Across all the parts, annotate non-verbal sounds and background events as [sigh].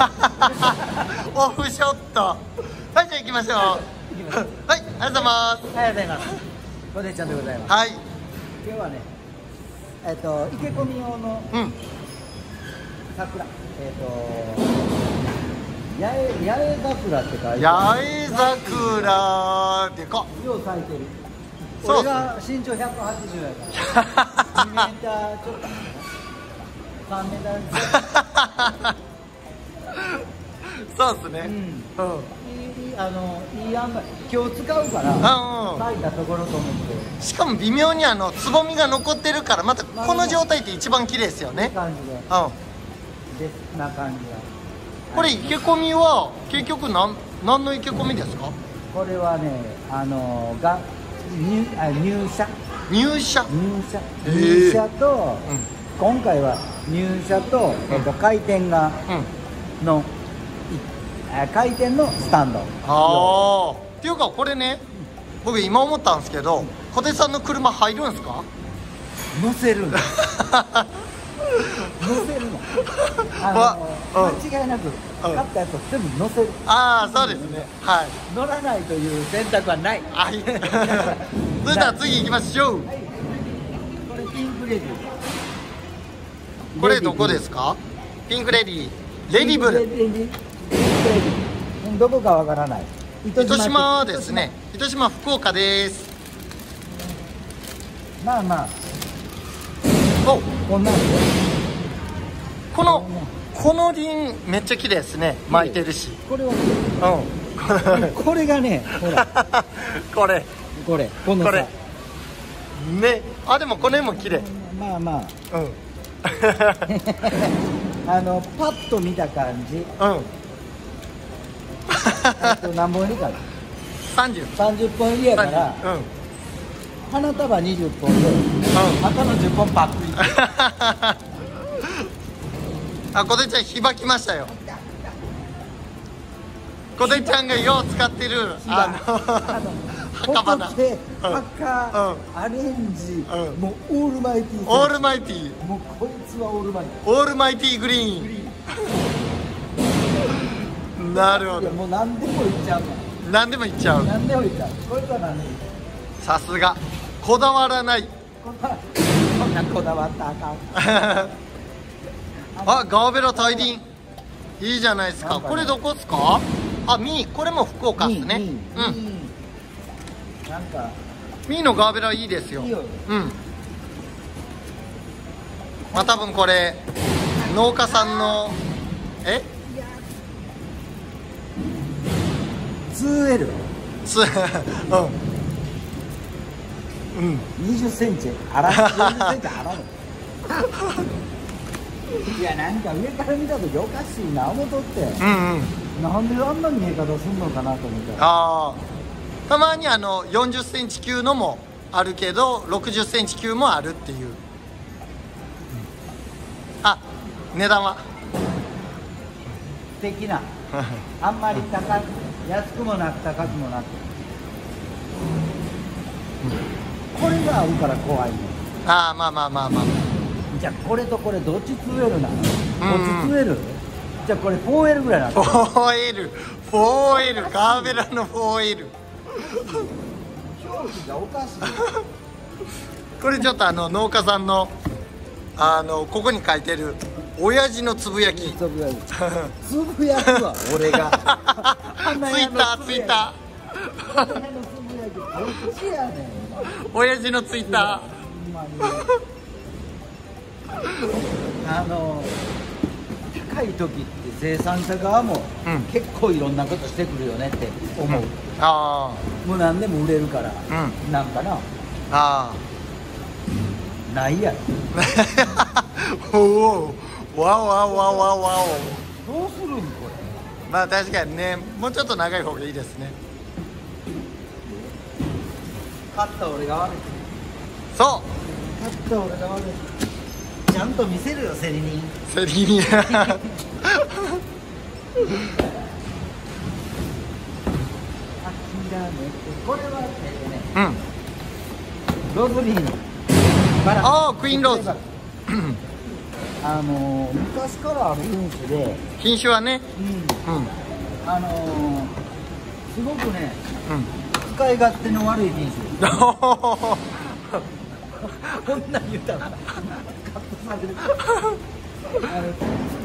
[laughs] オフショット。はいじゃあ行きましょう。はいありがとうございます。ありがとうございます。ゴデちゃんでございます。はい。今日はねえっ、と池込み用のうん。桜。えっ、と八重八重桜って書いてある。八重桜。でかよう咲いてる。そう。俺が身長180やから。[laughs] 2メーターちょっと。3メーター [laughs] [laughs] そうですね。うん。うん。うんいいあのいいあんばい今日使うからうん咲いたところと思って。しかも微妙にあのつぼみが残ってるからまたこの状態って一番綺麗ですよね。感じで。うん。ですな感じがこれ池込みは結局なん何の池込みですか？これはねあのが入あ入社。入社？入社。入社と、うん。今回は入社と、えっと、回転がうんの回転のスタンド。ああっていうかこれね僕今思ったんですけど小手さんの車入るんですか？乗せるの。[laughs] 乗せるの。あわの、うん。間違いなく買ったやつを全部乗せる。ああそうですね。はい。乗らないという選択はない。はい。[laughs] それでは次行きましょう。はい。これピンクレディこれどこですか？ピンクレディレディブル。どこかわからない。糸糸島ですね。糸島。福岡です。まあまあ。お。こんなんで。このこの輪めっちゃ綺麗ですね。巻いてるし。これはうん。[laughs] これがねほら。[laughs] これ。これ。このさ。これ。ね。あでもこれも綺麗。まあまうん [laughs] ああのパッと見た感じ。うん。えっと何本入りかな？30 30本入りやからうんうん。花束20本で赤の10本パック [laughs] あこてちゃんひばきましたよ。こてちゃんがよう使ってるあの墓花赤アレンジうん。もうオールマイティー。オールマイティー。もうこいつはオールマイテオールマイティーグリーン。なるほど。もう何でもいっちゃう。の何でもいっちゃう。何でもいっちゃう。こいつは何？でもいっちゃうさすが。こだわらない。こんなこだわったらあかん。[laughs] あガーベラ大輪いいじゃないですか。これどこっすか？あミー。これも福岡っすね。うんなんかミーのガーベラいいですよ。うん。まあ多分これ農家さんのえ？2L [laughs] つうん。うん。20センチ？あら40センチあらのいやなんか上から見た時おかしいな思っとって。うんうん。なんであんな見え方すんのかなと思ったらああたまにあの4 0センチ級のもあるけど6 0センチ級もあるっていう。あ値段は？的な。あんまり高く安くもなく高くもなく。これが合うから怖いのああまあまあまあまあ。じゃあこれとこれどっち 2L な？のどっうんち 2L? じゃあこれ 4L ぐらいなの 4L 4L ガーベラの 4L 表記がおかしいこれちょっとあの農家さんのあのここに書いてる親父のつぶやき。つぶやき。つぶやくわ俺が。[laughs] ツイッターツイッター。親父のツイッタほんまに。あの高い時って生産者側もうん。結構いろんなことしてくるよねってー、思う、あもう何でも売れるから、うなんかな。ああないやろ。あ [laughs] おおわおわおわおわおわどうするんこおまあ確かにね。もうちょっと長い方がいいですね。れ買った俺が悪いそ買った俺が悪いちゃんと見せるよセリに諦めてこれはえっとね。うん。ロズリーのバラ。あークイーンローズ。あの昔からある品種で、品種はね。うん、うん。あのすごくねうん。使い勝手の悪い品種。[laughs] [laughs] こんなん言ったらすっ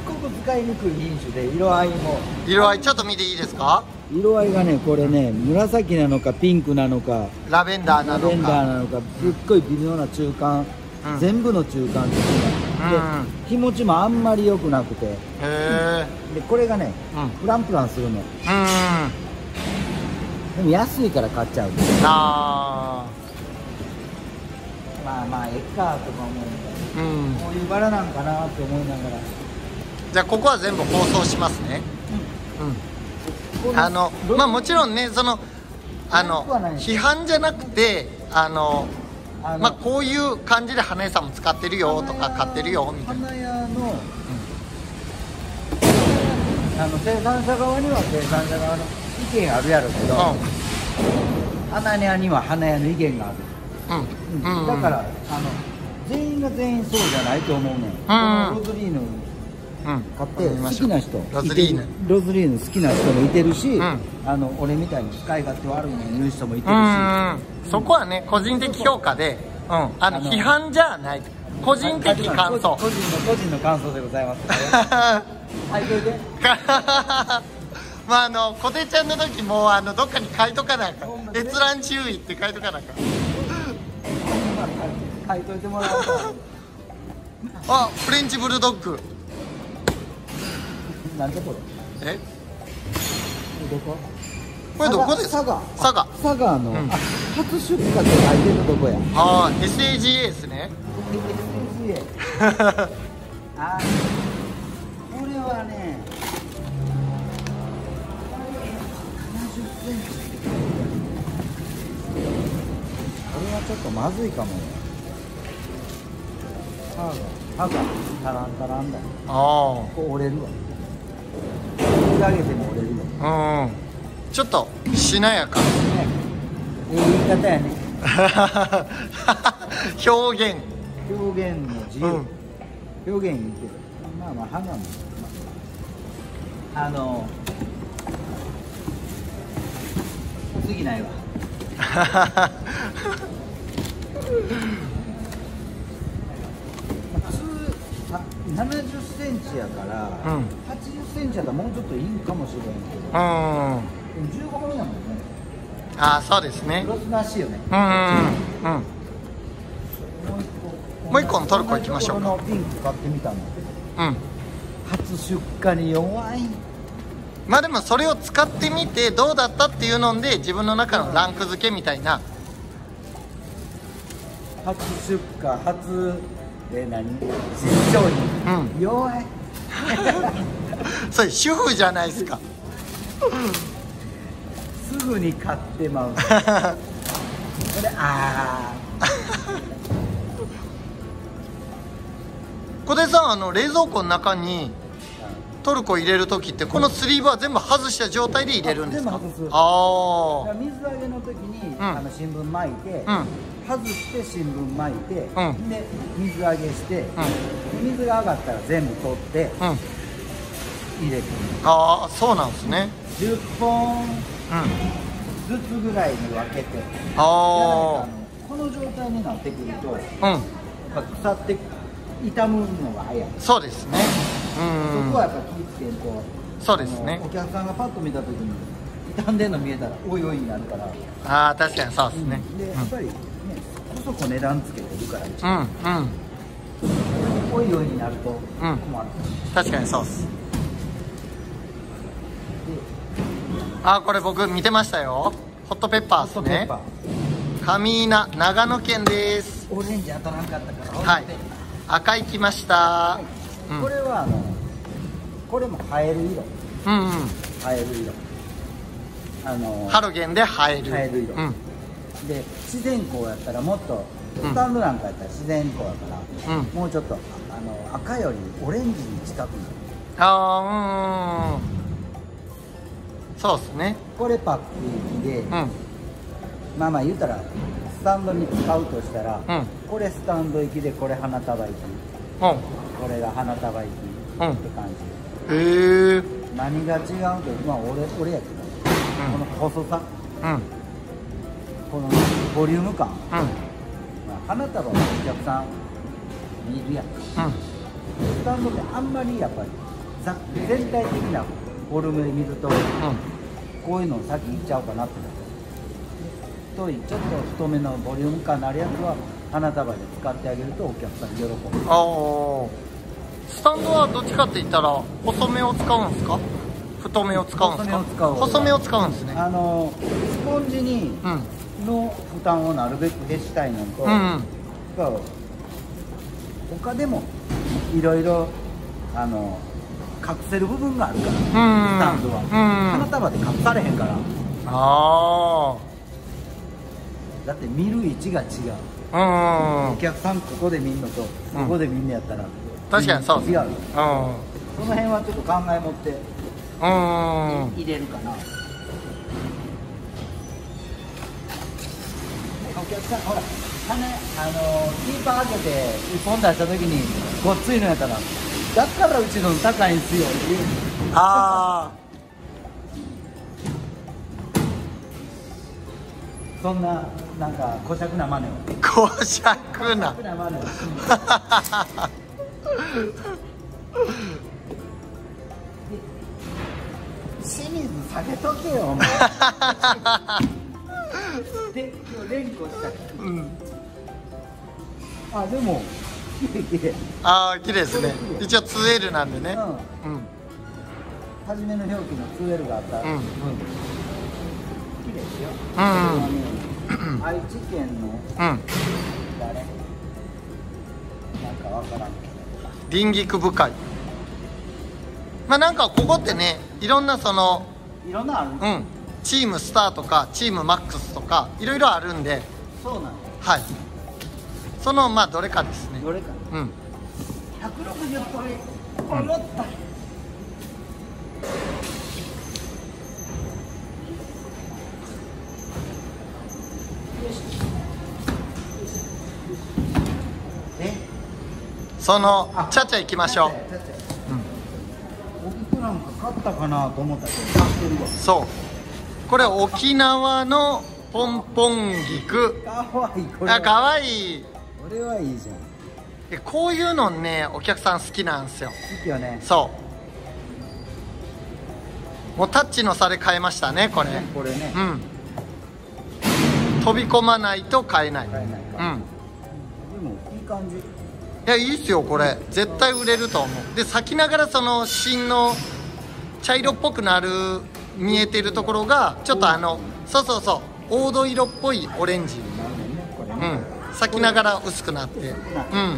ごく使いにくい品種で色合いも。色合いちょっと見ていいですか？色合いがねこれね紫なのかピンクなのか。ラベンダーなのラベンダーかなのか。すっごい微妙な中間、うん。全部の中間的なで、う気持ちもあんまり良くなくて。へえでこれがねうん。プランプランするの。うん。でも安いから買っちゃう。あまあまあええかとか思うーうんこういうバラなんかなって思いながら。じゃあここは全部放送しますね。うん。あのまあもちろんねそのあの批判じゃなくてあのあのまあこういう感じで花屋さんも使ってるよとか買ってるよみたいな。花屋の、あの生産者側には生産者側の意見あるやろうけど、花屋には花屋の意見がある、うんうん。うんだからあの全員が全員そうじゃないと思うねん、このロズリーヌうん。買って好きな人ロズリーヌ。ロズリーヌ好きな人もいてるし、ん。あの俺みたいに使い勝手悪いの言う人もいてうるし、んうん。そこはね個人的評価でうん。あの批判じゃない。個人的感想。個人の個人の感想でございます。[laughs] はいこれでまああのコテちゃんの時もあのどっかに書いとかなんか。閲覧注意って書いとかなんか書いといてもらおうとあフレンチブルドッグ。なんでこれ？え？どこ？これどこ？です。か佐賀佐賀佐賀の、うん。あ初出荷って書いてるとこや。ああ SAGA ですね。SSA [laughs] あこれはね70センチはちょっとまずいかもね。歯が歯がタランタランだ。あここ折れるわ。水上げても折れるわあうん。ちょっとしなやか。ね。ええ言い方やね。[laughs] 表現。表現の自由、うん。表現いいけどまあまあ歯がも、まあ、あの次ないわ [laughs] 70センチやから、うん。80センチやったらもうちょっといいかもしれんけどうんでも15本目なもんね。ああそうですね。ロスよねうんうんうんもう一個もう一個のトルコ行きましょうか。ピンク買ってみたの。うん。初出荷に弱い。まあでもそれを使ってみてどうだったっていうので自分の中のランク付けみたいな初出荷初え何？新商品、うん。弱い。それ主婦じゃないですか。すぐに買ってまう。これあ小手さんあの冷蔵庫の中にトルコ入れる時ってこのスリーブは全部外した状態で入れるんですか？あああ水揚げの時に、ん。あの新聞巻いて、あ外して新聞巻いて、うん。で水揚げして、うん。水が上がったら全部取ってうん。うん入れてああそうなんですね。10本うん。ずつぐらいに分けて。ああのこの状態になってくるとあうん。やっぱ腐って傷むのが早い、そうですね。うん。そこはやっぱ気ぃつけんとそうですね。お客さんがパッと見た時に傷んでんの見えたらおいおいになるから、ああ確かにそうですね。でやっぱりねそこそこ値段つけてるからうんうん。おいおいになると困る、確かにそうっす。あーこれ僕見てましたよ。ホットペッパーですね。上稲長野県です。オレンジ当たらんかったからはい。赤いきました。うん。これはあのこれも映える色。うんうん。映える色。あのハロゲンで映える。映える色。うんで自然光やったらもっとうん。スタンドなんかやったら自然光やから、うん。もうちょっとあの赤よりオレンジに近くなる。あーうんうん。そうっすね。これパック行きで、うん。まあまあ言うたらスタンドに使うとしたら、うん。これスタンド行きでこれ花束行き。うん。これが花束行きうん。って感じ、へえ何が違うってまあ俺俺やけど、この細さ。うんこのボリューム感、うん。まあ、花束はお客さん見るやん。うん。スタンドであんまりやっぱりざ全体的なフォルムで見るとこういうの先いっちゃおうかなって太いちょっと太めのボリューム感のあるやつは花束で使ってあげるとお客さん喜ぶ。ああスタンドはどっちかって言ったら細めを使うんですか？太めを使うんですか？細めを使う。細めを使うんですね。あのスポンジにうんの負担をなるべく減したいのと、うん。他でもいろいろあの隠せる部分があるから、スタンドは、うん。花束で隠されへんから。あだって見る位置が違う。あうん。お客さんここで見んのとここで見んのやったら、確かにそう違う。うん。その辺はちょっと考え持ってうん。入れるかな、お客さんほら羽あのキーパー開けて一本出した時にごっついのやったらだからうちの高いんすよって言う。あそんななんか小尺な真似を。あこしゃくな。小尺な真似を。[laughs] 清水下げとけよお前 [laughs] で今日連呼したうん。あでもきれいきれいああ綺麗ですね。一応 2L なんでね。うん。うん。初めの表記の 2L があった。うん。分、綺麗ですよ、うんこれはね愛知県のうん。誰？なんかわからん。け輪菊深いまあなんかここってねいろんなそのどいろんなある、うんチームスターとかチームマックスとかいろいろあるんで。そうなんや。はい。そのまあどれかですね。どれか。うん。160ポイ思った。え？そのちゃちゃ行きましょう。なんか勝ったかなと思った。けど勝ってるわそうこれ沖縄のポンポン菊。かわいいこれは。あかわいい。これはいいじゃん。でこういうのねお客さん好きなんですよ。好きよね。そう。もうタッチの差で買えましたねこれ。これね。うん。飛び込まないと買えない。買えないか。うん。でもいい感じ。いやいいっすよこれ。絶対売れると思う。で咲きながらその芯の茶色っぽくなる見えてるところがちょっとあのそうそうそう黄土色っぽいオレンジ。うねん。咲きながら薄くなって。うん。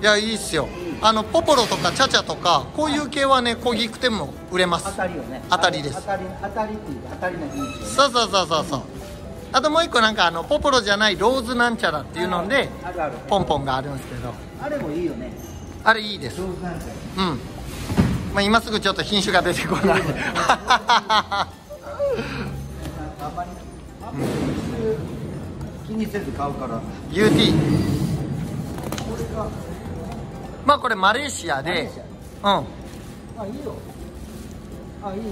い。やいいっすよ。あのポポロとかチャチャとかこういう系はね小菊でも売れます。当たりよね。当たりです。当たり当たりっていうか当たりな品種よね。そうそうそうそうそう。あともう一個なんかあのポポロじゃないローズなんちゃらっていうのでポンポンがあるんですけど。あれもいいよね。あれいいです。うんまあ今すぐちょっと品種が出てこない。気にせず買うから。こ UT まあこれマレーシアでうん。あいいよ。あいい。いい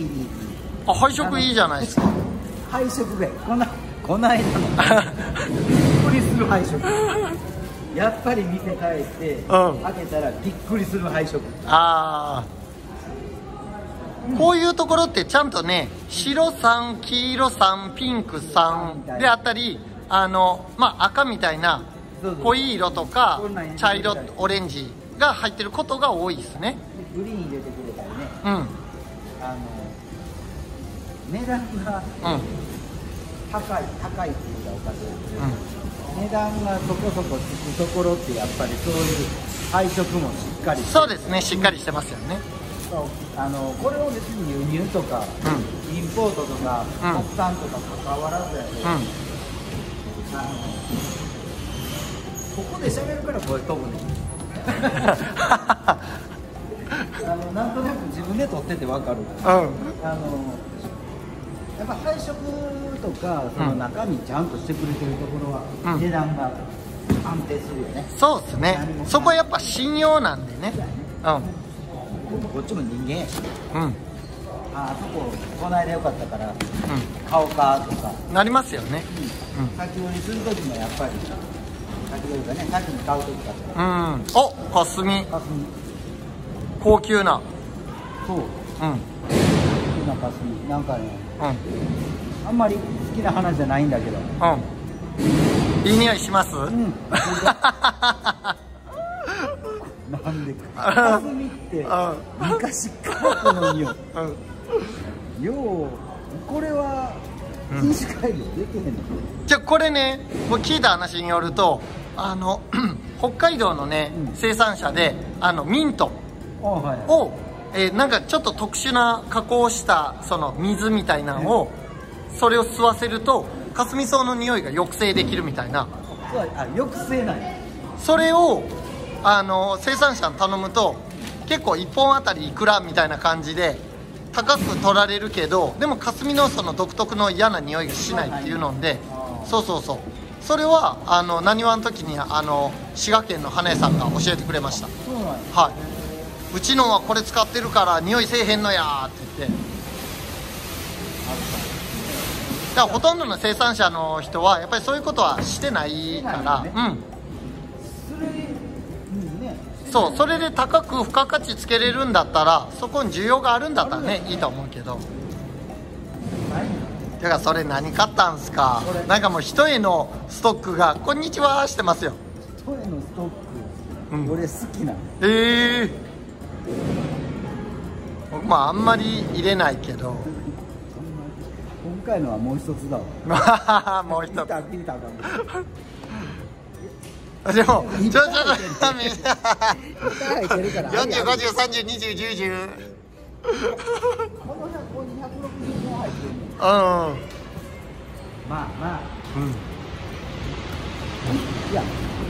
いいいい。いあ配色いいじゃないですか。配色がこなこないだの。[laughs] びっくりする配色やっぱり店帰って、うん。開けたらびっくりする配色。ああこういうところってちゃんとね白3黄色3ピンク3であったりあのまあ赤みたいな濃い色とか茶色オレンジが入ってることが多いですね。グリーン入れてくれたりね。うん。うんあの値段が高い高いっていうかおかしいけど、値段がそこそこつくところってやっぱりそういう配色もしっかりそうですね。しっかりしてますよね。あのこれを別に輸入とか、うインポートとか、うん。国産とか関わらずやけど、うん。あのここで喋るから声飛ぶね。[laughs] あのなんとなく自分で撮ってて分かる。うん。あのやっぱ配色とかその中身ちゃんとしてくれてるところは、うん。値段が安定するよね。そうっすね。そこはやっぱ信用なんでね。こっちも人間やし。うん。うんああそここないだよかったから買おうかとか、うんなりますよね。先売りする時もやっぱり先売りがね先に買う時かとうん。お霞。かすみ高級な。そう。うん。好きなかすみなんかねうんあんまり好きな花じゃないんだけど。うん。いい匂いします？うん。[laughs] なんでか。か。すみってうん。昔からこの匂い。うん。ようこれは品種改良できへんの、じゃあこれねもう聞いた話によるとあの [clears throat] 北海道のね、うん。生産者であのミントを、えーなんかちょっと特殊な加工したその水みたいなのを、それを吸わせるとかすみ草の匂いが抑制できるみたいな。あ抑制なんや。それをあの生産者に頼むと結構1本あたりいくらみたいな感じで高く取られるけどでも霞のその独特の嫌な匂いがしないっていうのでそうそうそう。それはあのなにわの時にあの滋賀県の花屋さんが教えてくれました。はいうちのはこれ使ってるから匂いせえへんのやーって言って。だからほとんどの生産者の人はやっぱりそういうことはしてないから、うん。それうそれで高く付加価値つけれるんだったらそこに需要があるんだったらねいいと思うけど。だからそれ何買ったんすか。なんかもう一重のストックが「こんにちは」してますよ。トイのストック、うん。俺好きなのええ僕もあんまり入れないけど。今回のはもう一つだわ。[laughs] もう一つ。でもちょちょちょ入ってるから。405030201010この100ここに160本入ってるね。うんまあまあ。うんいや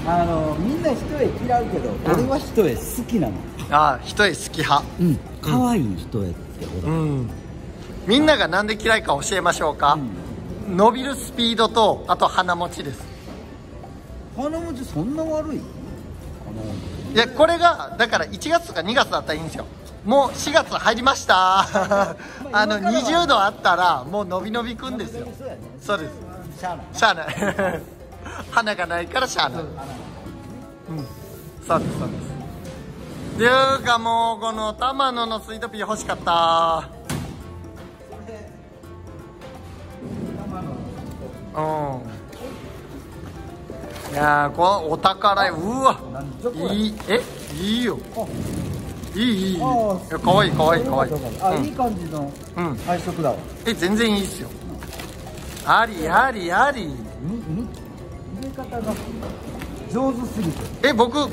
あのみんな一重嫌うけど、俺は一重好きなのああ一重好き派。うん。可愛い一重ってほら、うん。みんながなんで嫌いか教えましょうか、伸びるスピードとあと鼻持ちです。鼻持ちそんな悪い？いやこれがだから1月とか2月だったらいいんですよ。もう4月入りました。あの今からは。20度あったらもう伸び伸びくんですよ。そうです。しゃあない。しゃあない。[laughs] 花がないからしゃあない。うん。そうですそうです。っていうかもうこの玉野のスイートピー欲しかった。うん。いやーこのお宝よ。うわ。いい。え？いいよ。あ。いいいい。いいかわいいかわい。いかわい。いあ、うんいい感じのうん。配色だわ。え全然いいっすよ。ありありあり。入れ方が上手すぎて。え僕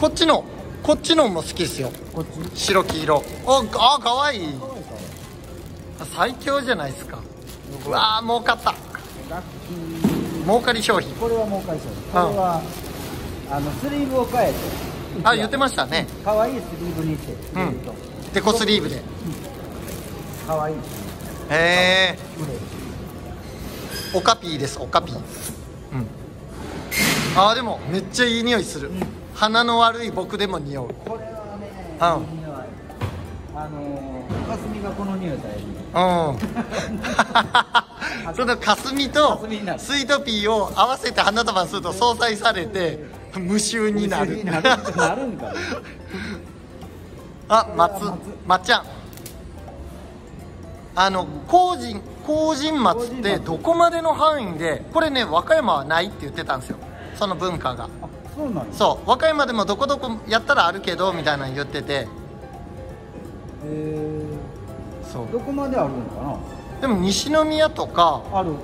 こっちのこっちのも好きですよ。こっち白黄色。おあかわい。いかわいいかわいい最強じゃないですか。うわー儲かった。儲かり商品。これはもう会社これは、あのスリーブを変えて。あ言ってましたね。可愛いスリーブにして。うん。入れるとデコスリーブでへ可愛い。え売れるオカピーですオカピー。うん。あーでもめっちゃいい匂いする、鼻の悪い僕でも匂う。これはねうんあのー霞がこの匂いだよね。うん。[laughs] その霞と霞になる。スイートピーを合わせて花束にすると相殺されて無臭になる。[laughs] あ松松まっちゃん。あの麹麹松ってどこまでの範囲でこれね和歌山はないって言ってたんですよ。その文化が。あそうなんやそう和歌山でもどこどこやったらあるけどみたいなの言ってて。えそう。ー、どこまであるのかでも西宮とかなある。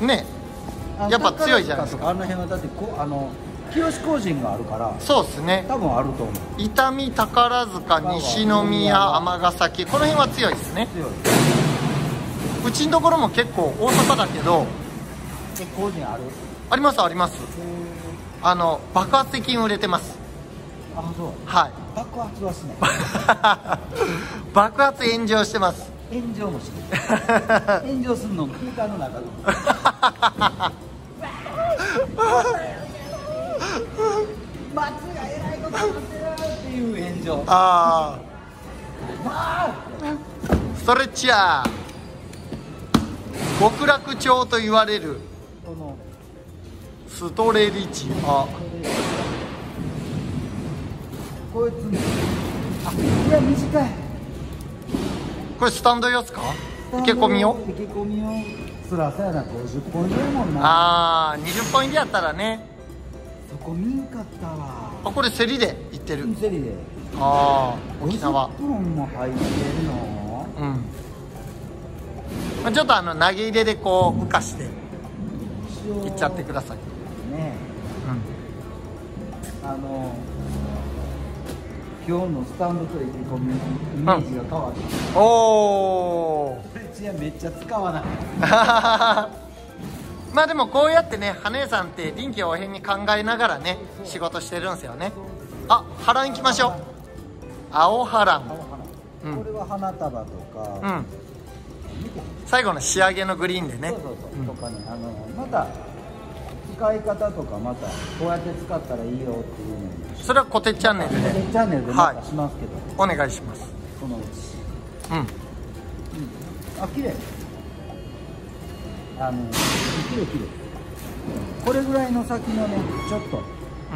ねやっぱ強いじゃないですか。あの辺はだってこあの清工人があるからそうっすね。多分あると思う。伊丹宝塚西宮尼崎この辺は強いですね。強い。うちのところも結構大阪だけどで工人ある？ありますあります。えあの爆発的に売れてます。ー、あそう。はい。爆発はしない。[laughs] 爆発炎上してます。炎上もしない。[laughs] 炎上するの空間の中で松がえらいことになってるっていう炎上。あまあ。あストレッチャー極楽鳥と言われるストレリチ。あ。こいつねあいや短いこれスタンド用。っすか受け込みけ込みらさやな50本入れるもんな。ああ20本入りやったらね。そこ見んかったわ。あこれ競りでいってる。セリで。ああ沖縄。50本も入ってるの？うん。まあちょっとあの投げ入れでこう浮かしていっちゃってくださいね。うん。あの今日のスタンドと入れ込みイメージが変わった、おおこれちやめっちゃ使わない。[laughs] まあでもこうやってね花屋さんって臨機応変に考えながらね仕事してるんですよね。あ波乱行きましょう。青波乱。これは花束とか、うん。最後の仕上げのグリーンでね。そうそうそう、とかねあのまた使い方とかまたこうやって使ったらいいよっていうのを。それはコテチャンネルチでャンネルでまたしますけど、お願いします。そのうち。うん。あ綺麗。あの綺麗綺麗。これぐらいの先のねちょっと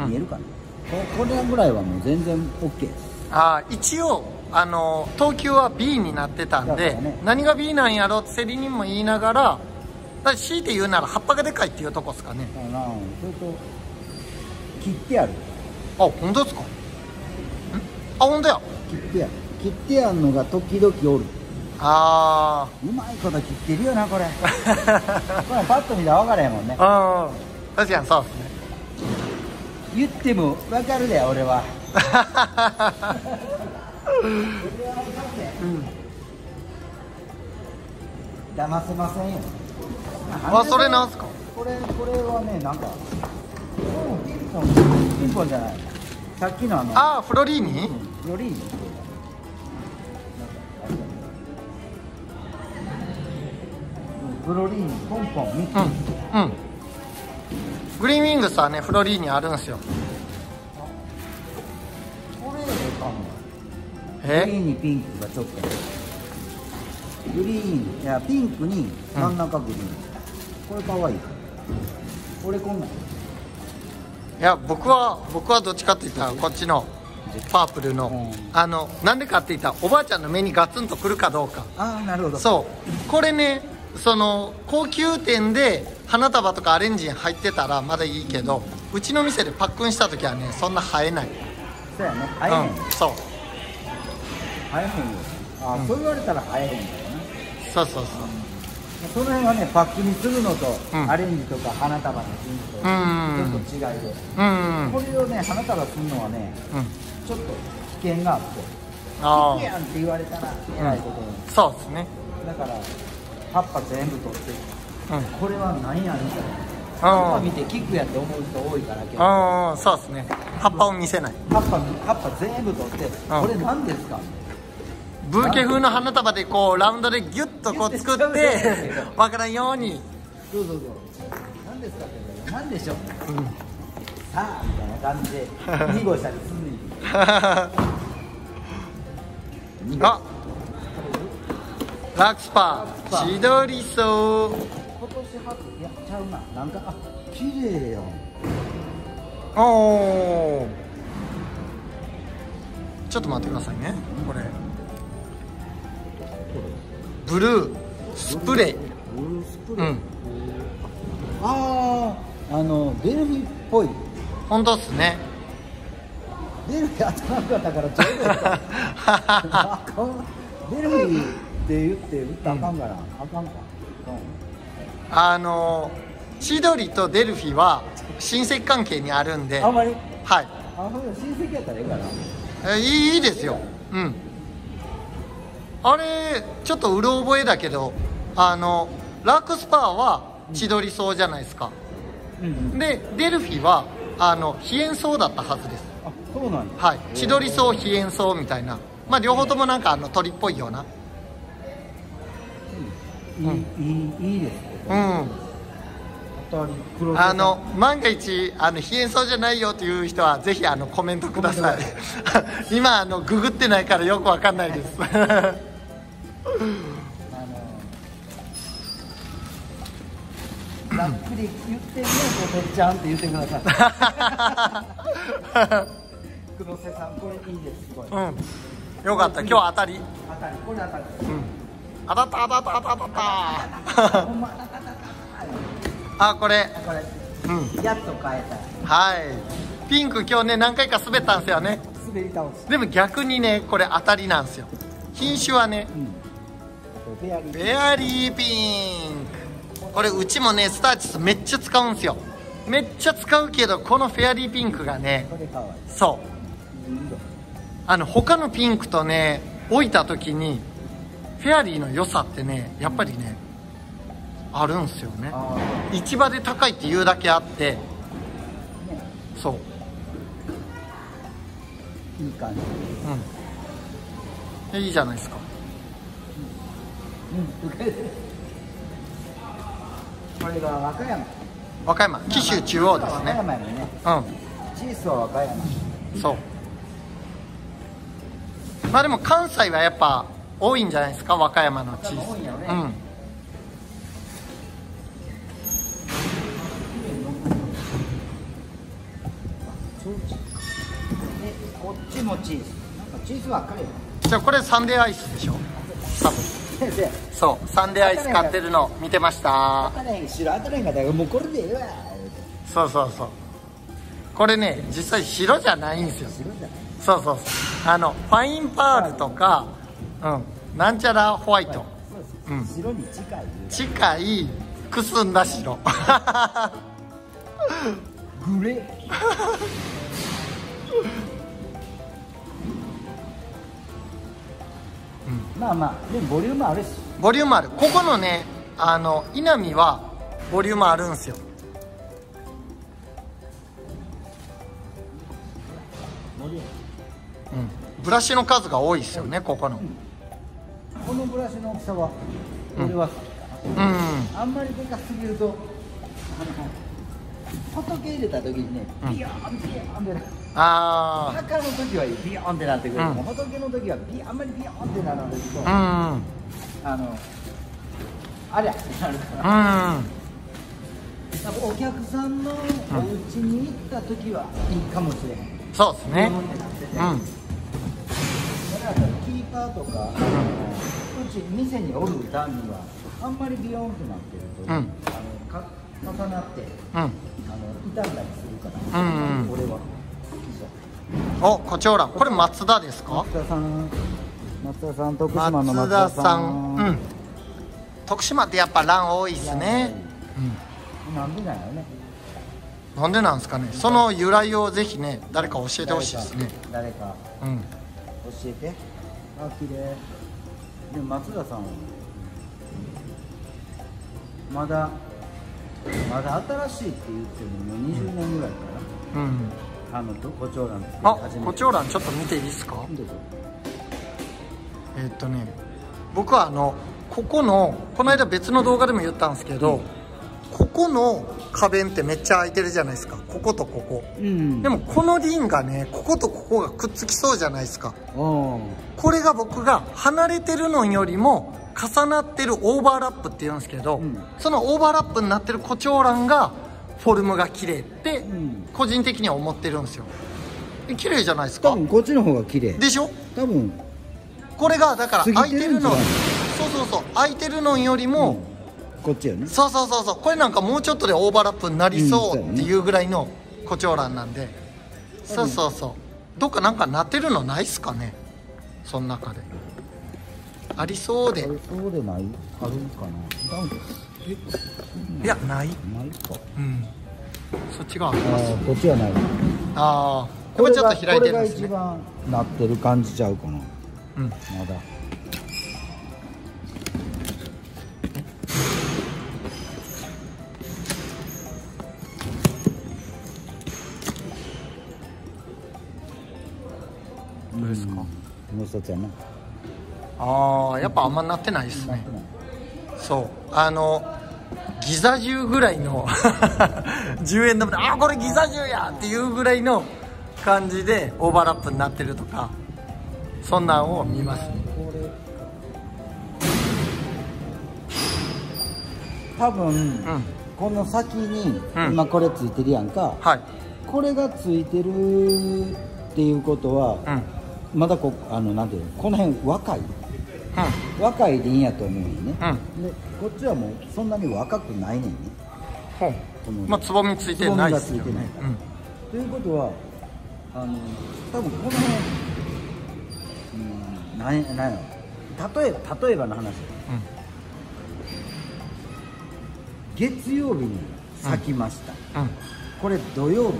見えるかな、ここれぐらいはもう全然 OK ですあー一応あの等級は B になってたんで、ね。何が B なんやろって競り人も言いながらだから強いて言うなら葉っぱがでかいっていうとこですかね。だからそれと切ってある。あ本当ですか？ん？あ本当や。切ってある。切ってあるのが時々おる。あうまいこと切ってるよなこれ。[laughs] これパッと見たら分からへんもんね。あうん確かにそうですね。言っても分かるで俺は。[laughs] 騙せませんよあそれなんすか？これこれはねなんかピンポンピンポンじゃない。さっきのあのああフロリーニ？うんよりフロリーニポンポンミッキうんーうん。グリーンウィングスはねフロリーニあるんですよ。これええかも。グリーえンにピンクがちょっと。グリーンいやピンクに真ん中グリーン、これかわい。い俺こんなん。いや僕は僕はどっちかって言ったらこっちのパープルの、うん。あのなんでかって言ったらおばあちゃんの目にガツンとくるかどうか。ああなるほど。そう。これねその高級店で花束とかアレンジに入ってたらまだいいけどうちの店でパックンした時はねそんな映えない、そうやね。生えへん、うん、そう。生えへんよ。あ、うん。そう言われたら生えへんだよね。そうそうそうその辺はねパックにするのと、うん。アレンジとか花束のするのとうん。ちょっと違いで、うん。うんこれをね花束するのはねうん。ちょっと危険があってあ「危険やん」って言われたらえらいことになる。あそうですね。だから葉っぱ全部取ってうんこれは何やみたいな葉っぱうん。見てキックやって思う人多いからけどうん。うんそうですね。葉っぱを見せない。葉っぱ葉っぱ全部取ってこれ何ですか？ブーケ風の花束でこうラウンドでギュッとこう作ってわからんように。そうそうそう。何ですかって何でしょう。うんさあみたいな感じで。濁したりするんであラクスパー。千鳥草今年初。いやちゃうな。なんかあ綺麗よおおちょっと待ってくださいね。これブルースプレー。ブルースプレー、うん。あああのデルフィっぽい。本当っすね。デルフィ当たらなからちょうどよかったあかんデルフィって言って打ったらあかんから、あかんか、あの千鳥とデルフィは親戚関係にあるんで。あんまり？はい。あ親戚やったらええから。えいいいいですよ。うんあれちょっとうろ覚えだけどあのラークスパーは千鳥草じゃないですか。うんうん。でデルフィはあの飛燕草だったはずです。あそうなんやはい。千鳥草飛燕草みたいな。まあ両方ともなんかあの鳥っぽいような。いい、いいいいですうん。あの万が一あの冷えそうじゃないよという人はぜひあのコメントください。[laughs] 今あのググってないからよくわかんないですあのざっくり言ってみようとてっちゃんって言ってください。[laughs] 黒瀬さんこれいいです。すごいうん。よかった。今日当たり。当たり。これ当たり。当たった当たった当たった。当たった当たった。たあこれ。これ。うん。やっと変えた。はい。ピンク今日ね何回か滑ったんですよね。滑り倒す。でも逆にねこれ当たりなんですよ。品種はねうんフェアリーベアリーピンク。これうちもねスターチスめっちゃ使うんですよ。めっちゃ使うけどこのフェアリーピンクがねそう。あの他のピンクとね置いた時にフェアリーの良さってねやっぱりねあるんすよね。あ市場で高いっていうだけあってそう。いい感じ。うん。いいじゃないですかうん。これが和歌山。和歌山。紀州中央です和歌ね山ね。うチースは和歌山。んそう。まあでも関西はやっぱ多いんじゃないですか？和歌山のチーズ。多いんやね。うん。でこっちもチーズ。なんかチーズばっかりやじゃあこれサンデーアイスでしょ？多分先生そうサンデーアイス買ってるの見てました。そうそうそう。これね実際白じゃないんですよ。白じゃないそうそうそう。あのファインパールとかうんなんちゃらホワイト。うん。白に近い。近いくすんだ白。グレー [laughs] まあまあでもボリュームあるしボリュームある。ここのねあの稲見はボリュームあるんすよ。うん。ブラシの数が多いですよねここの。このブラシの大きさは？俺は。好きかな、うん。あんまりでかすぎるとあの仏入れた時にねうん。ビヨーンビヨーンってなあ赤の時はビヨーンってなってくる。けど、うん。仏の時はビあんまりビヨーンってならないと、ああのありゃってなる。かうら、んうん。多分お客さんのお家に行った時はいいかもしれへん、そうですね。うん。キーパーとか、あのうち店におる段にはあんまりビヨーンってなってると、うん。あのか重なってうん。あの傷んだりするから、うんうん。俺は。おコチョウランこれ松田ですか？松田さん。松田さん徳島の松田ささん。んうん。徳島ってやっぱラン多いっすね。なんでなんねうんなんでなんですかね。その由来をぜひね誰か教えてほしいですね。誰か。うん。教えて。あ綺麗。でも松田さんはまだまだ新しいって言ってももう20年ぐらいかうん。なあのと胡蝶蘭あ始めて。コチョウランちょっと見ていいですか？えーっとね僕はあのここのこの間別の動画でも言ったんですけど、ここの花弁ってめっちゃ開いてるじゃないですか。こことここ。うん。でもこの輪がねこことここがくっつきそうじゃないですか。おこれが僕が離れてるのよりも重なってるオーバーラップって言うんですけど、うん。そのオーバーラップになってるコチョウランがフォルムが綺麗ってん。個人的には思ってるんですよ。え綺麗じゃないですか？多分こっちの方が綺麗。でしょ？多分。これがだから空いてるの。そうそうそう。空いてるのよりも、こっちよね。そうそうそうそう。これなんかもうちょっとでオーバーラップになりそううん。っていうぐらいのコチョウランなんで、そうそうそう。どっかなんかなってるのないっすかね？その中でありそうで。あれそうでない？あるかな？ダウンいやない。ないか。うん。そっちがありあますーこっちはない。ああやっぱちょっと開いてるんですね。これが一番なってる感じちゃうかな。うん。まだ。どうですか？もう一つやなああやっぱあんまなってないですね。そう。あのギザ銃ぐらいの [laughs] 10円玉で「あこれギザ銃や!」っていうぐらいの感じでオーバーラップになってるとかそんなんを見ます多分、うん。この先に、うん。今これついてるやんか。はい。これがついてるっていうことは、うん。まだこあのなんていうのこの辺若い？若い輪やと思うよね、うん。でこっちはもうそんなに若くないねんね。ほう。このまあつぼみついてないですよつぼみがついてないから。ということはあの多分この辺うんなんなんやろ。例えば例えばの話月曜日に咲きました、うん。うん。これ土曜日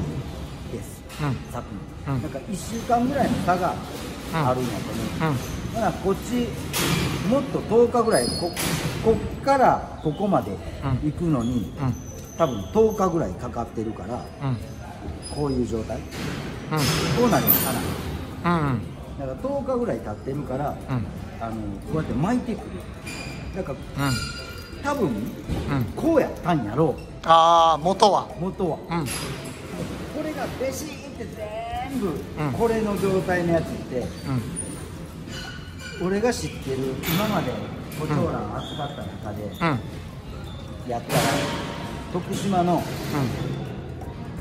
です、うん。咲くの、うん。なんか1週間ぐらいの差があるんやと思う、うんだからこっちもっと10日ぐらいここっからここまで行くのに、うん。多分10日ぐらいかかってるからうん。こういう状態。うん。こうなるのかな。うんだから10日ぐらい経ってるから、うん。あのこうやって巻いてくる。だからうん。多分うん。こうやったんやろああ元は。う元は。うん。これがベシーって全部うん。これの状態のやつって、うん俺が知ってる今まで胡蝶蘭を扱った中でうん。やったら、徳島のうん。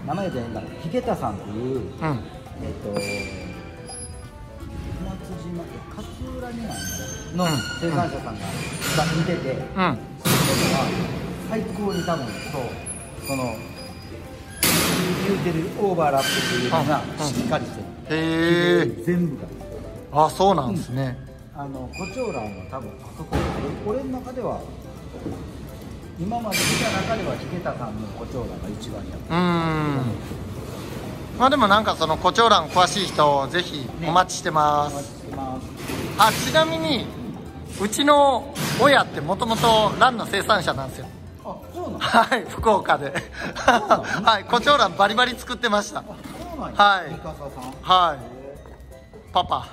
名前で変だヒゲタさんっていううん。えっ、と小松島え勝浦になんだのうん。生産者さんが見てて、うん。それは最高に多分そうその言うてるオーバーラップっていうのがうん。しっかりしてる、へえ全部が。あそうなんですねあの胡蝶蘭は多分あそこ俺俺の中では今まで見た中ではヒゲタさんの胡蝶蘭が一番やうーん。まあでもなんかその胡蝶蘭詳しい人ぜひお待ちしてます、してます。あちなみにうちの親ってもともと蘭の生産者なんですよ。あそうなのはい福岡で。はい胡蝶蘭バリバリ作ってました。あそうなんや。はい。はい。パパ。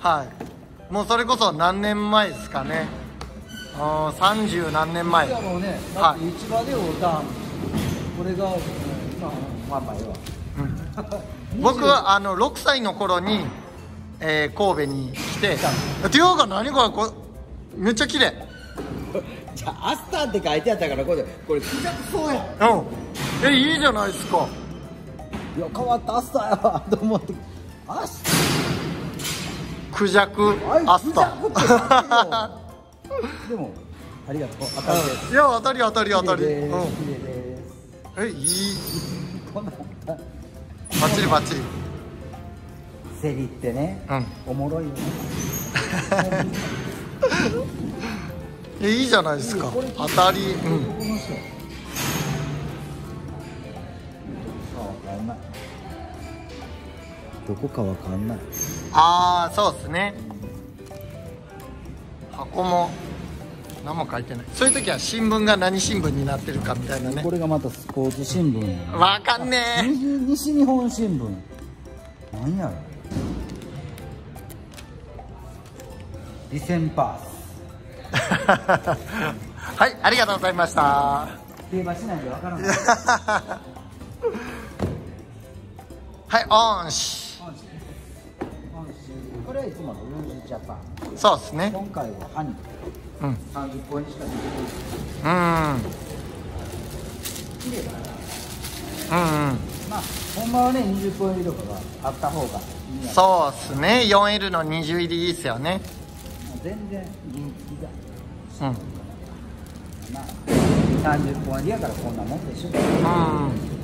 はいもうそれこそ何年前ですかね。あー30何年前。ねだはい。市場で会うたこれが、うんまあまあうん。僕はあの6歳の頃に、えー神戸に来てていうか何これこれめっちゃ綺麗。じゃあアスターって書いてあったからこれこれクジャクそうや。うん。えいいじゃないですか。いや変わったアスターやわと思って。アスクジャクアスタでもありがとう。当たりです。いや当たり当たり当たり。綺麗です。うん。綺麗です。えいい。バッチリバッチリ。セリってね、うん。おもろいよね。[laughs] えいいじゃないですか。当たり。うん。この人。わかんな。いどこかわかんない。ああそうですね。箱も何も書いてない。そういう時は新聞が何新聞になってるかみたいなね。これがまたスポーツ新聞わかんねえ。西西日本新聞。何やろ。リセンパース。[laughs] はいありがとうございました。競馬しないでわからない [laughs] はいオンシ本州本州これはいつものルーズジャパン。そうですね。今回はハニうんうん。ー30本にしか出てない綺麗だなうんうん。まあほんまはね20本入りとかがあった方がそうっすね。4L の20入りいいっすよね。全然人気が。うん。まあ30本入りやからこんなもんでしょ。うん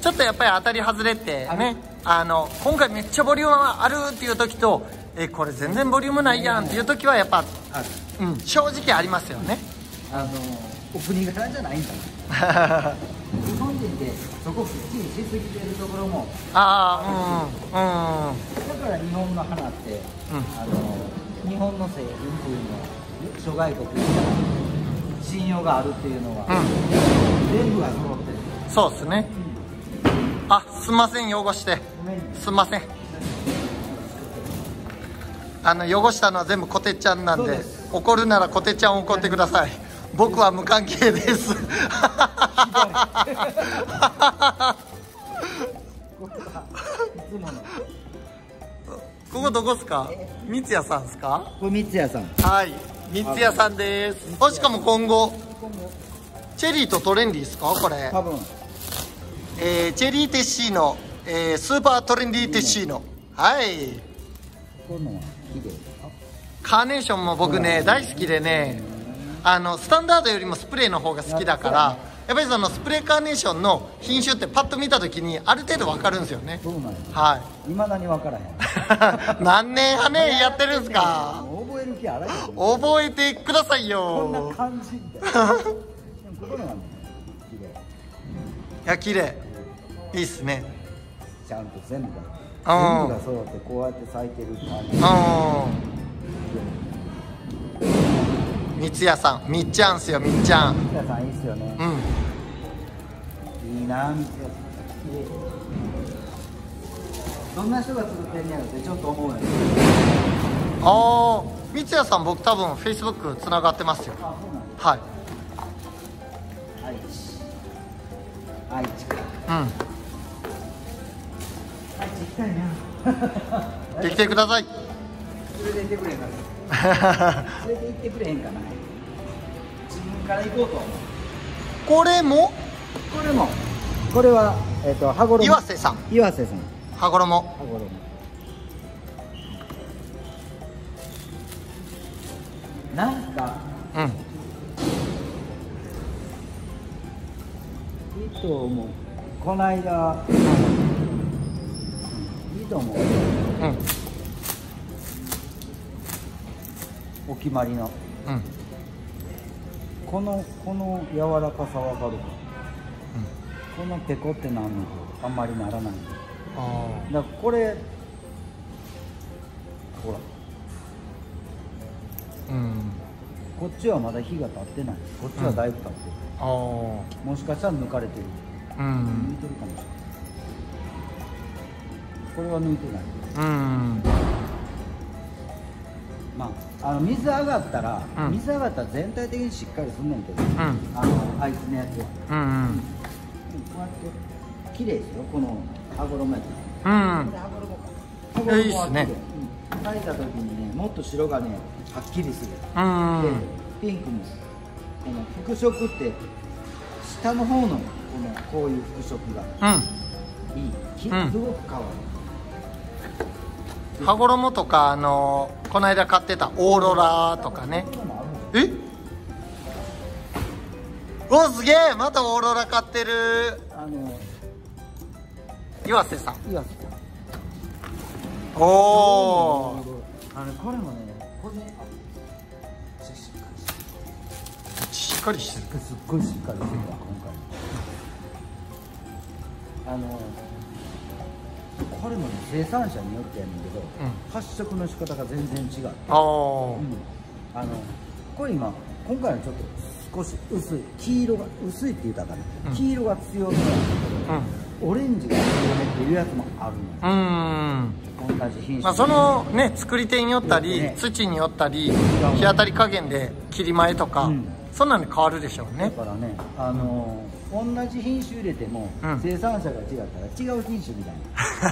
ちょっとやっぱり当たり外れってねあの今回めっちゃボリュームあるっていう時とえこれ全然ボリュームないやんっていう時はやっぱ、うん、正直ありますよね。あのお国柄じゃないんだな日本人ってそこきっちりしすぎてるところも。ああうんうん。だから日本の花って、うん。あの日本の製品っていうのは諸外国から信用があるっていうのは、全部が揃ってる。そうっすねあすんません汚して。すんません。あの汚したのは全部コテちゃんなんで怒るならコテちゃん怒ってください。僕は無関係です。ここどこっすか？三ツ矢さんですか？三ツ矢さん。はい。三ツ矢さんです。あしかも今後チェリーとトレンディーですか？これ。多分えーチェリーテッシーノ、えースーパートレンディーテッシーノはい。カーネーションも僕ね大好きでねあのスタンダードよりもスプレーの方が好きだからやっぱりそのスプレーカーネーションの品種ってパッと見た時にある程度わかるんですよね。そうなんやはい。いまだに分からへん。[laughs] 何年はねやってるんすか？覚える気あら覚えてくださいこんなよ感じ。[laughs] いや綺麗いいっすね。ちゃんと全部が全部が揃ってこうやって咲いてる感じ。うん三ツ矢さんみっちゃんっすよみっちゃん。三ツ矢さんいいっすよね。うん。いいな三ツ矢さんどんな人が作ってんねやろってちょっと思うよね。ああ三ツ矢さん僕多分フェイスブックつながってますよ。あそうなんはい愛知かうん。愛知行きたいなできてください。連れて行ってくれへんかな。連れて行ってくれへんかな。自分から行こうと思うこれも？これも。これはえっ、と羽衣岩瀬さん。岩瀬さん。羽衣。羽衣。なんかうん糸もこの間糸もう。ん。お決まりの。うん。このこの柔らかさわかるか、このペコってなんの？とあんまりならない。あだこれほら。ーうんこっちはまだ火が立ってない。こっちはだいぶ立ってる、あー。もしかしたら抜かれてる。う抜いん。てるかもしれないこれは抜いてない。うん。まああの水上がったら、うん。水上がったら全体的にしっかりすんねんけど、うん。あのあいつのやつは。うんうん。こうやって綺麗ですよ。この羽衣やつ。うん。これ羽衣かいやいいっすね。羽衣は綺麗うん。炊いた時にねもっと白がねはっきりする、うん。でピンクもこの服飾って下の方のこのこういう服飾がうん。いい。きうん。すごく可愛い、羽衣とかあのこの間買ってたオーロラとかね。え？おすげえまたオーロラ買ってる。あの岩瀬さん。いやおおあのこれもねこれねあしっかりしてしっかりしてる。すっごいしっかりしてる。わ今回あのこれもね生産者によってやねんだけど、発色の仕方が全然違う、あーうんあのこれ今今回はちょっと少し薄い黄色が薄いって言ったかな、うん黄色が強めなんだけど、オレンジが強めっていうやつもあるんうん。同じ品種まあ、そのね作り手によったり、ね。土によったり日当たり加減で切り前とか、うん。そんなに変わるでしょうね。だからねあの同じ品種入れても、うん。生産者が違ったら違う品種みたい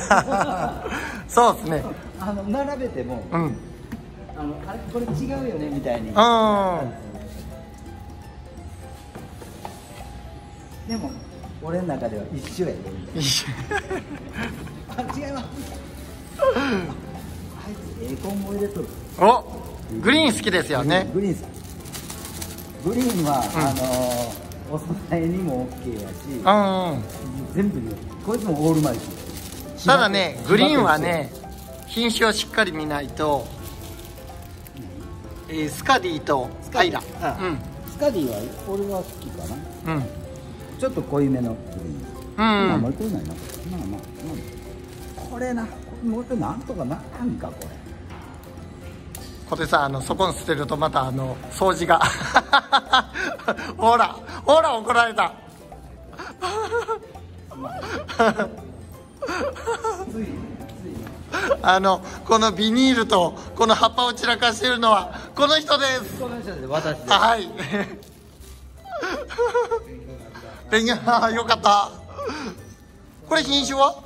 な。[laughs] そうですね。[laughs] あの並べても、うん。うんあのあれこれ違うよねみたいに。でも俺の中では一緒や。でみたいなあ違いますあいつエコンも入れとる。おグリーン好きですよね。グリーンさんグリーンは、ん。あのお供えにも OK やしうん全部にこいつもオールマイティただねグリーンはね品種をしっかり見ないと、えースカディとアイラ。あスカディは俺は好きかな。うんうんちょっと濃いめの。グリーンうんまあもう一個ないなまあまあまあこれなこれもうなんとかならんかこれ小手さんあのそこに捨てるとまたあの掃除がほらほら怒られたあのこのビニールとこの葉っぱを散らかしてるのはこの人ですこの人で私ですはい勉強。あ [laughs] ーよかった。これ品種は？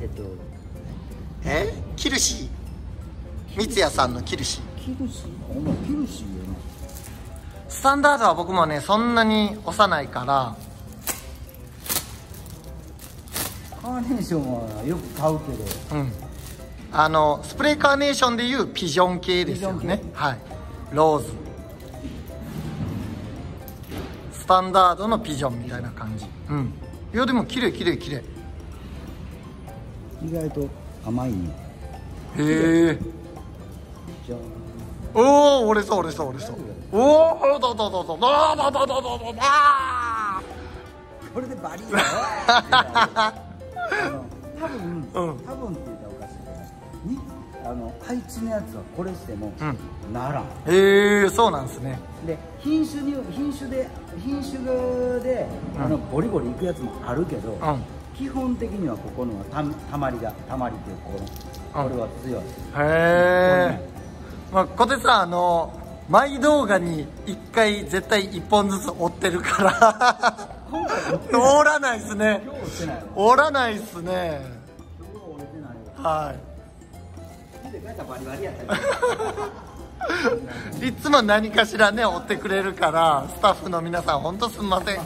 えっと。え？キルシー。三ツ矢さんのキルシー。キルシー？お前キルシーよな。スタンダードは僕もねそんなに押さないから。カーネーションはよく買うけど。うん。あのスプレーカーネーションでいうピジョン系ですよね。はい。ローズスタンダードのピジョンみたいな感じ。うん。いやでも綺麗綺麗綺麗。意外と甘いね。へえ。おお折れそう折れそう折れそう。おおどうどうどうどうどうどうどうどうどうどうどこれでバリーだ多分、うん。多分って言ったらおかしいけどにあの配置のやつはこれしても、うん。ならん。ーへえそうなんですね。で品種に品種で品種で、うん。あのボリボリいくやつもあるけど、うん。基本的にはここのはたたまりがたまりっていうこのうん。これは強い、へえまあ小手さんあの毎動画に1回絶対1本ずつ折ってるから。折らないですね。折らないっすね。はいわ。は手で書いたらバリバリやったりいいつも何かしらね折ってくれるからスタッフの皆さん本当すんません。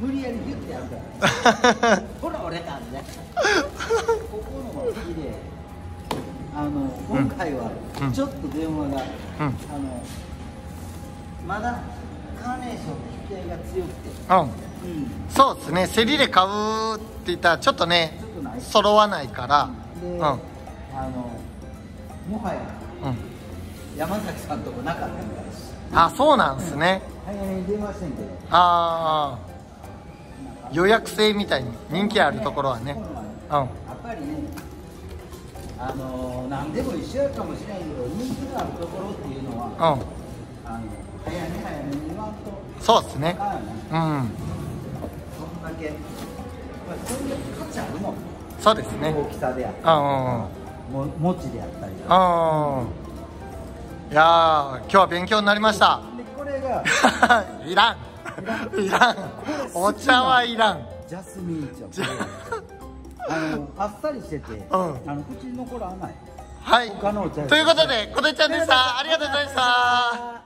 無理やりギュッてやるからほら折れたんでここのも綺麗あの今回はうん。ちょっと電話が、うん。あのまだカーネーションの引き合いが強くて。うん。うん。そうですね。競りで買うって言ったらちょっとね揃わないから。で、うん。あのもはやうん山崎さんとこなかったみたいです。あそうなんですね。早めにんけど。ああ予約制みたいに人気あるところはね。今度はうん。やっぱりねあの何でも一緒やかもしれないけど人気があるところっていうのはうん。あの早め早めに言わんと。そうですね。ねうん。そんだけやっぱりそれだけ価値あるもん。そうですね。大きさであったりうんうんうん。も餅であったりうんいやー今日は勉強になりました。でこれが。[laughs] いらん。いらん。お茶はいらん。ジャスミン茶あ。のあっさりしてて、ん。あの口に残らない。はい。ということでこてちゃんでした。ありがとうございました